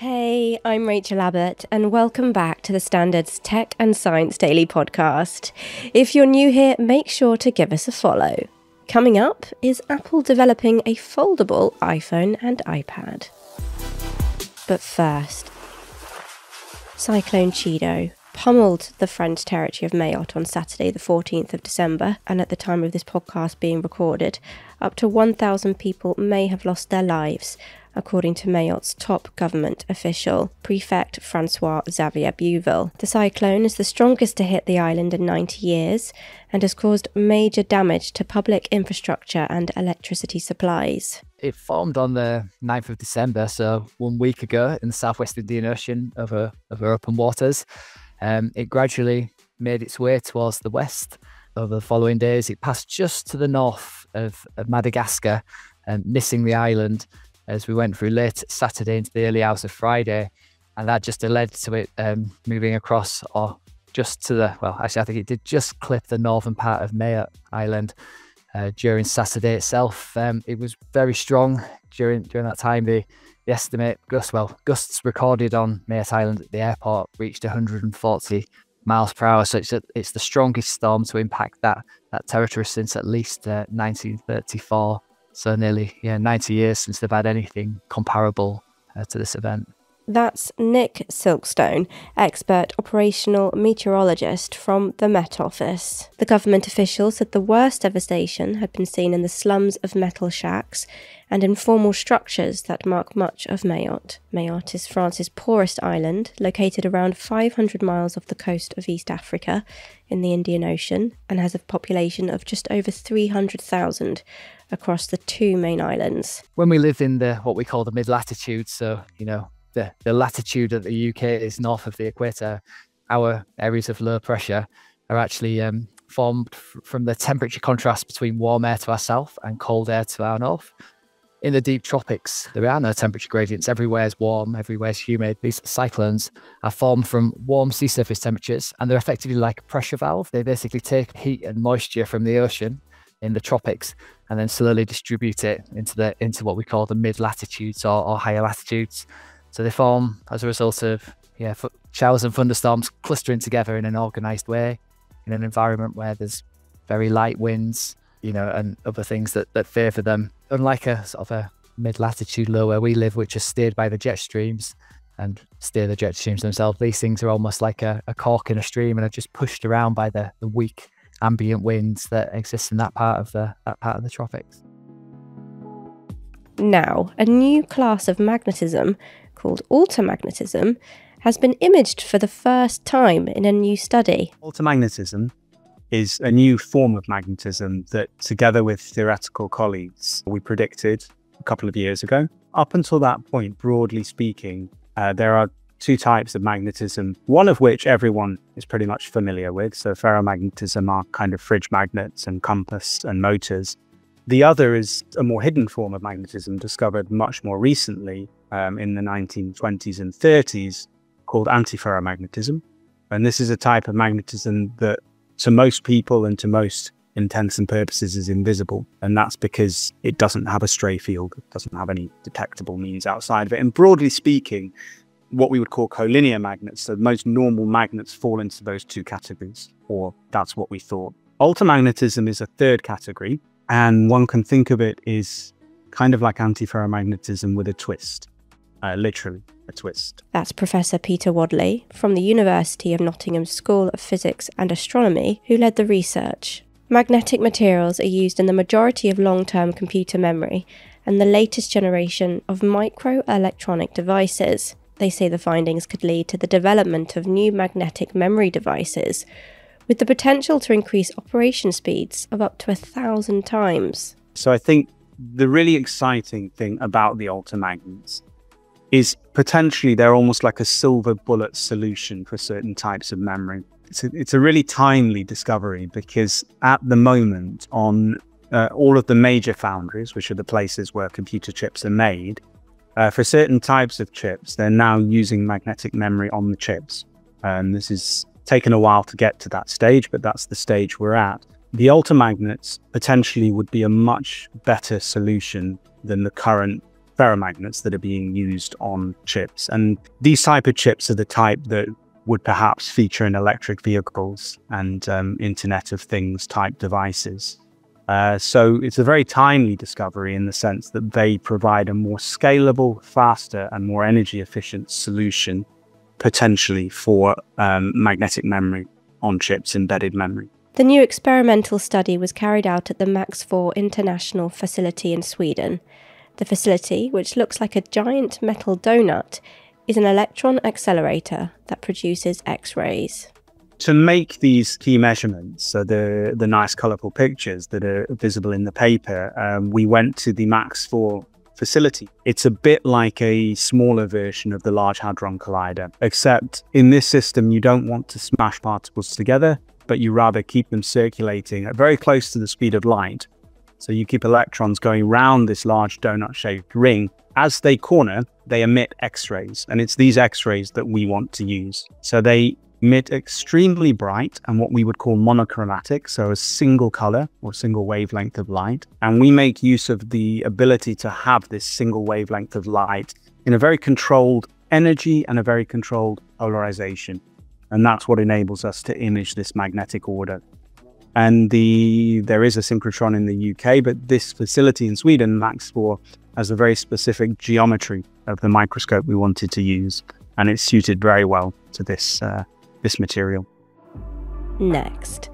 Hey, I'm Rachel Abbott, and welcome back to the Standards Tech and Science Daily podcast. If you're new here, make sure to give us a follow. Coming up is Apple developing a foldable iPhone and iPad. But first, Cyclone Chido pummeled the French territory of Mayotte on Saturday, the 14th of December, and at the time of this podcast being recorded, up to 1,000 people may have lost their lives, according to Mayotte's top government official, Prefect Francois Xavier Bieuville. The cyclone is the strongest to hit the island in 90 years and has caused major damage to public infrastructure and electricity supplies. It formed on the 9th of December, so one week ago in the southwest Indian Ocean over, over open waters. Um, it gradually made its way towards the west. Over the following days, it passed just to the north of, of Madagascar, um, missing the island as we went through late Saturday into the early hours of Friday. And that just led to it um, moving across or just to the, well, actually, I think it did just clip the northern part of Mayotte Island uh, during Saturday itself. Um, it was very strong during during that time. The, the estimate gusts, well, gusts recorded on Mayotte Island at the airport reached 140 miles per hour. So it's a, it's the strongest storm to impact that that territory since at least uh, 1934. So nearly yeah 90 years since they've had anything comparable uh, to this event. That's Nick Silkstone, expert operational meteorologist from the Met Office. The government official said the worst devastation had been seen in the slums of metal shacks and informal structures that mark much of Mayotte. Mayotte is France's poorest island, located around 500 miles off the coast of East Africa in the Indian Ocean, and has a population of just over 300,000 across the two main islands. When we live in the what we call the mid latitudes, so you know the, the latitude of the UK is north of the equator, our areas of low pressure are actually um, formed from the temperature contrast between warm air to our south and cold air to our north. In the deep tropics, there are no temperature gradients. Everywhere is warm, everywhere is humid. These cyclones are formed from warm sea surface temperatures and they're effectively like a pressure valve. They basically take heat and moisture from the ocean in the tropics and then slowly distribute it into the into what we call the mid latitudes or, or higher latitudes. So they form as a result of yeah showers and thunderstorms clustering together in an organized way in an environment where there's very light winds, you know, and other things that, that favour them. Unlike a sort of a mid latitude low where we live, which is steered by the jet streams and steer the jet streams themselves, these things are almost like a, a cork in a stream and are just pushed around by the, the weak ambient winds that exist in that part of the that part of the tropics. Now, a new class of magnetism called altermagnetism has been imaged for the first time in a new study. Altermagnetism is a new form of magnetism that, together with theoretical colleagues, we predicted a couple of years ago. Up until that point, broadly speaking, uh, there are two types of magnetism, one of which everyone is pretty much familiar with. So, ferromagnetism are kind of fridge magnets and compass and motors. The other is a more hidden form of magnetism discovered much more recently um, in the 1920s and 30s called antiferromagnetism. And this is a type of magnetism that, to most people and to most intents and purposes, is invisible. And that's because it doesn't have a stray field, it doesn't have any detectable means outside of it. And broadly speaking, what we would call collinear magnets, so most normal magnets fall into those two categories, or that's what we thought. Altermagnetism is a third category, and one can think of it as kind of like antiferromagnetism with a twist, uh, literally a twist. That's Professor Peter Wadley from the University of Nottingham School of Physics and Astronomy who led the research. Magnetic materials are used in the majority of long term computer memory and the latest generation of microelectronic devices. They say the findings could lead to the development of new magnetic memory devices with the potential to increase operation speeds of up to a thousand times. So I think the really exciting thing about the altermagnets is potentially they're almost like a silver bullet solution for certain types of memory. It's a, it's a really timely discovery because at the moment on uh, all of the major foundries, which are the places where computer chips are made, uh, for certain types of chips, they're now using magnetic memory on the chips. And this is taken a while to get to that stage, but that's the stage we're at. The altermagnets potentially would be a much better solution than the current ferromagnets that are being used on chips. And these type of chips are the type that would perhaps feature in electric vehicles and um, Internet of Things type devices. Uh, so it's a very timely discovery in the sense that they provide a more scalable, faster, and more energy efficient solution potentially for um, magnetic memory on chips, embedded memory. The new experimental study was carried out at the Max IV International facility in Sweden. The facility, which looks like a giant metal donut, is an electron accelerator that produces X rays to make these key measurements, so the the nice colorful pictures that are visible in the paper, um, we went to the Max IV facility. It's a bit like a smaller version of the Large Hadron Collider, except in this system, you don't want to smash particles together, but you rather keep them circulating at very close to the speed of light. So you keep electrons going round this large donut shaped ring. As they corner, they emit X rays, and it's these X rays that we want to use. So they emit extremely bright and what we would call monochromatic, so a single color or single wavelength of light. And we make use of the ability to have this single wavelength of light in a very controlled energy and a very controlled polarization. And that's what enables us to image this magnetic order. And the there is a synchrotron in the UK, but this facility in Sweden, Max IV, has a very specific geometry of the microscope we wanted to use, and it's suited very well to this uh, this material. Next,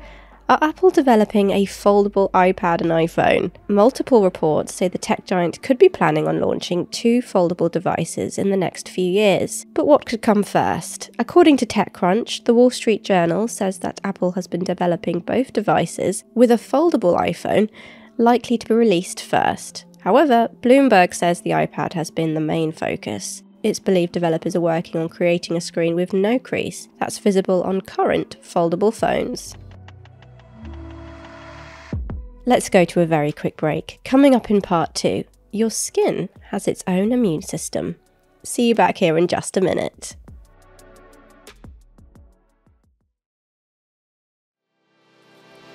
are Apple developing a foldable iPad and iPhone? Multiple reports say the tech giant could be planning on launching two foldable devices in the next few years. But what could come first? According to TechCrunch, the Wall Street Journal says that Apple has been developing both devices with a foldable iPhone likely to be released first. However, Bloomberg says the iPad has been the main focus. It's believed developers are working on creating a screen with no crease that's visible on current foldable phones. Let's go to a very quick break. Coming up in part two, your skin has its own immune system. See you back here in just a minute.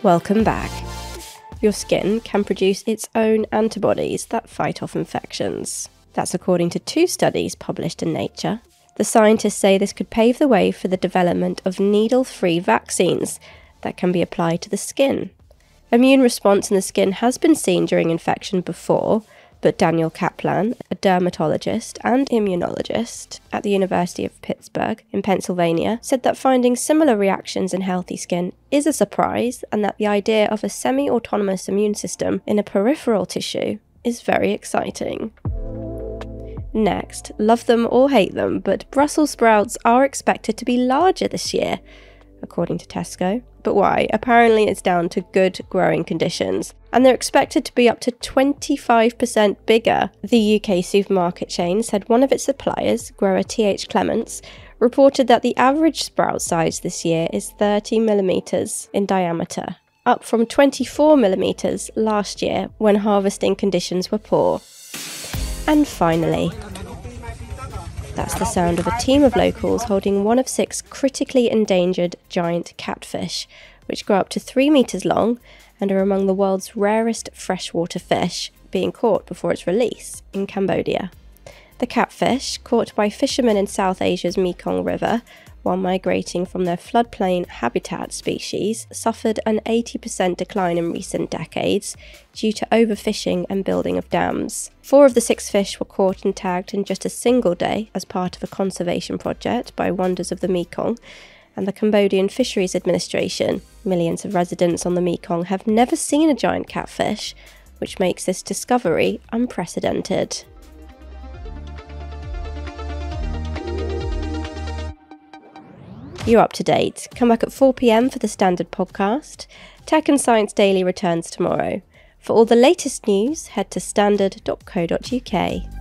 Welcome back. Your skin can produce its own antibodies that fight off infections. That's according to two studies published in Nature. The scientists say this could pave the way for the development of needle free vaccines that can be applied to the skin. Immune response in the skin has been seen during infection before, but Daniel Kaplan, a dermatologist and immunologist at the University of Pittsburgh in Pennsylvania, said that finding similar reactions in healthy skin is a surprise and that the idea of a semi autonomous immune system in a peripheral tissue is very exciting. Next, love them or hate them, but Brussels sprouts are expected to be larger this year, according to Tesco. But why? Apparently, it's down to good growing conditions, and they're expected to be up to 25% bigger. The UK supermarket chain said one of its suppliers, grower TH Clements, reported that the average sprout size this year is 30 millimetres in diameter, up from 24 millimetres last year when harvesting conditions were poor. And finally, that's the sound of a team of locals holding one of six critically endangered giant catfish, which grow up to three metres long and are among the world's rarest freshwater fish, being caught before its release in Cambodia. The catfish, caught by fishermen in South Asia's Mekong River, while migrating from their floodplain habitat species, suffered an 80% decline in recent decades due to overfishing and building of dams. Four of the six fish were caught and tagged in just a single day as part of a conservation project by Wonders of the Mekong and the Cambodian Fisheries Administration. Millions of residents on the Mekong have never seen a giant catfish, which makes this discovery unprecedented. You're up to date. Come back at 4 pm for the standard podcast. Tech and Science Daily returns tomorrow. For all the latest news, head to standard.co.uk.